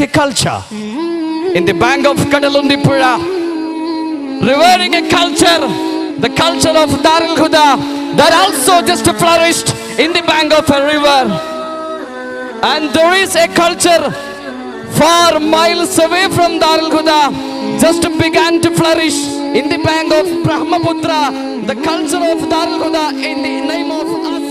a culture in the bank of Kadalundipuzha, revering a culture, the culture of Darul Huda that also just flourished in the bank of a river. And there is a culture far miles away from Darul Huda just began to flourish in the bank of Brahmaputra, the culture of Darul Huda in the name of